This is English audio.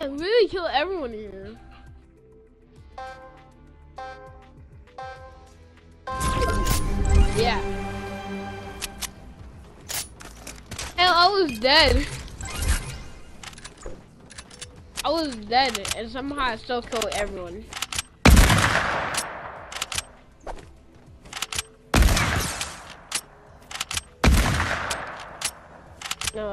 I really kill everyone here. Yeah. Hell, I was dead. I was dead, and somehow I still killed everyone. No.